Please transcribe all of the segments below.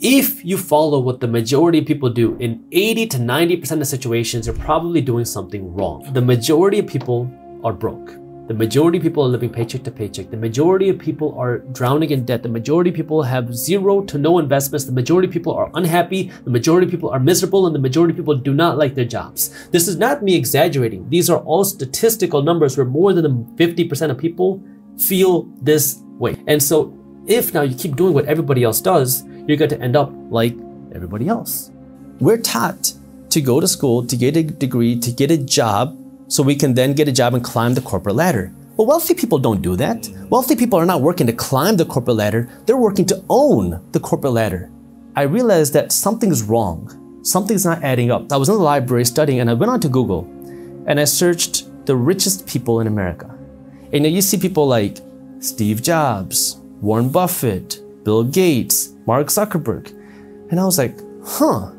if you follow what the majority of people do in 80 to 90% of situations, you're probably doing something wrong. The majority of people are broke. The majority of people are living paycheck to paycheck. The majority of people are drowning in debt. The majority of people have zero to no investments. The majority of people are unhappy. The majority of people are miserable and the majority of people do not like their jobs. This is not me exaggerating. These are all statistical numbers where more than 50% of people feel this way. And so if now you keep doing what everybody else does, you're going to end up like everybody else. We're taught to go to school, to get a degree, to get a job, so we can then get a job and climb the corporate ladder. Well, wealthy people don't do that. Wealthy people are not working to climb the corporate ladder, they're working to own the corporate ladder. I realized that something's wrong. Something's not adding up. I was in the library studying and I went on to Google and I searched the richest people in America. And you see people like Steve Jobs, Warren Buffett, Bill Gates, Mark Zuckerberg. And I was like, huh,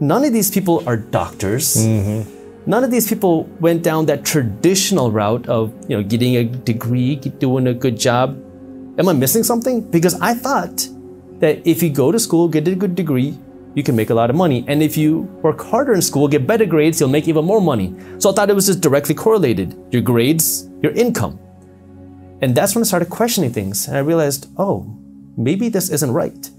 none of these people are doctors. Mm-hmm. None of these people went down that traditional route of, you know, getting a degree, doing a good job. Am I missing something? Because I thought that if you go to school, get a good degree, you can make a lot of money. And if you work harder in school, get better grades, you'll make even more money. So I thought it was just directly correlated. Your grades, your income. And that's when I started questioning things. And I realized, oh, maybe this isn't right.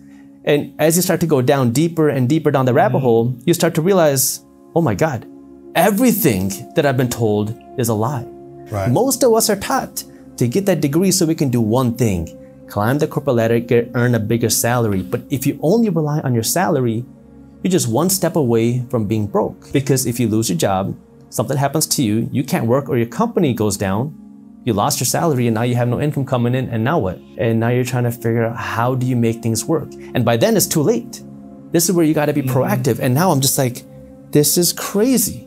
And as you start to go down deeper and deeper down the rabbit mm-hmm. hole, you start to realize, oh my God, everything that I've been told is a lie. Right. Most of us are taught to get that degree so we can do one thing climb the corporate ladder, get, earn a bigger salary. But if you only rely on your salary, you're just one step away from being broke. Because if you lose your job, something happens to you, you can't work, or your company goes down, you lost your salary and now you have no income coming in and now what? And now you're trying to figure out how do you make things work? And by then it's too late. This is where you got to be mm-hmm. proactive. And now i'm just like this is crazy.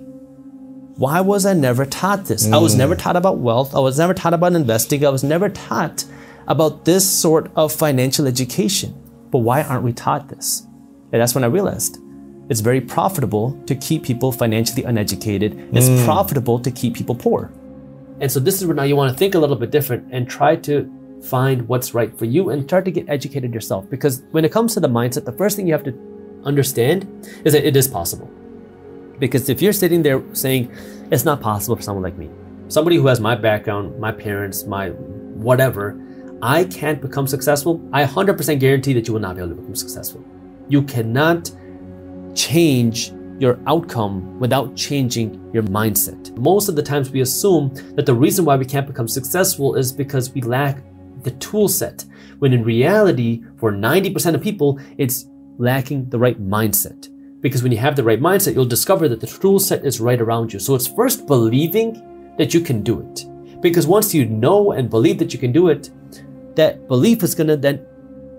Why was i never taught this? Mm. i was never mm. taught about wealth. I was never taught about investing. I was never taught about this sort of financial education. But why aren't we taught this? And that's when i realized it's very profitable to keep people financially uneducated. It's mm. profitable to keep people poor and so this is where now you want to think a little bit different and try to find what's right for you and start to get educated yourself. Because when it comes to the mindset, the first thing you have to understand is that it is possible. Because if you're sitting there saying it's not possible for someone like me, somebody who has my background, my parents, my whatever, I can't become successful, I 100% guarantee that you will not be able to become successful. You cannot change your outcome without changing your mindset. Most of the times we assume that the reason why we can't become successful is because we lack the tool set, when in reality, for 90% of people, it's lacking the right mindset. Because when you have the right mindset, you'll discover that the tool set is right around you. So it's first believing that you can do it. Because once you know and believe that you can do it, that belief is going to then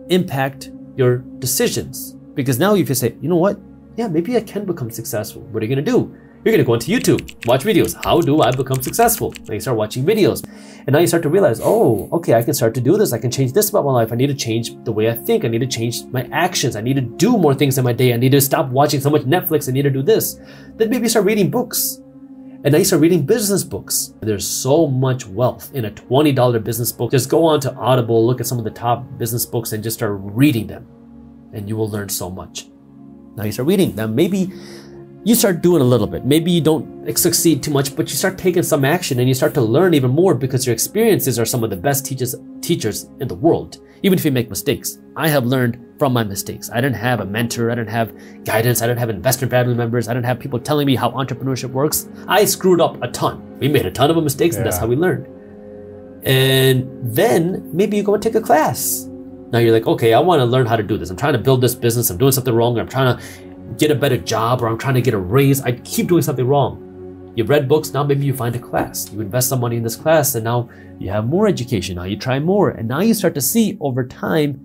impact your decisions. Because now if you say, you know what, yeah, maybe I can become successful. What are you gonna do? You're gonna go onto YouTube, watch videos. How do I become successful? Then you start watching videos. And now you start to realize, oh, okay, I can start to do this. I can change this about my life. I need to change the way I think. I need to change my actions. I need to do more things in my day. I need to stop watching so much Netflix. I need to do this. Then maybe start reading books. And now you start reading business books. There's so much wealth in a $20 business book. Just go on to Audible, look at some of the top business books and just start reading them. And you will learn so much. Now you start reading them. Maybe you start doing a little bit. Maybe you don't succeed too much, but you start taking some action and you start to learn even more because your experiences are some of the best teachers teachers in the world. Even if you make mistakes, I have learned from my mistakes. I didn't have a mentor. I didn't have guidance. I didn't have investor family members. I didn't have people telling me how entrepreneurship works. I screwed up a ton. We made a ton of mistakes, yeah. and that's how we learned. And then maybe you go and take a class now you're like, okay, I want to learn how to do this. I'm trying to build this business. I'm doing something wrong. I'm trying to get a better job or I'm trying to get a raise. I keep doing something wrong. You read books, now maybe you find a class. You invest some money in this class and now you have more education. Now you try more. And now you start to see over time,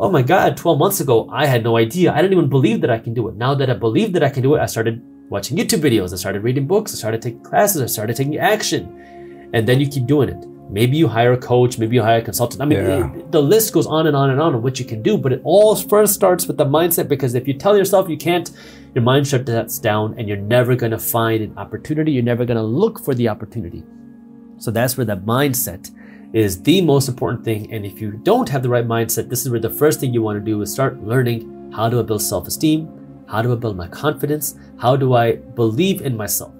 oh my God, 12 months ago, I had no idea. I didn't even believe that I can do it. Now that I believe that I can do it, I started watching YouTube videos. I started reading books. I started taking classes. I started taking action. And then you keep doing it. Maybe you hire a coach, maybe you hire a consultant. I mean, yeah. it, the list goes on and on and on of what you can do, but it all first starts with the mindset because if you tell yourself you can't, your mind shuts down and you're never going to find an opportunity. You're never going to look for the opportunity. So that's where the mindset is the most important thing. And if you don't have the right mindset, this is where the first thing you want to do is start learning how do I build self esteem? How do I build my confidence? How do I believe in myself?